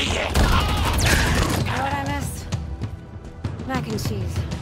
Know what I miss? Mac and cheese.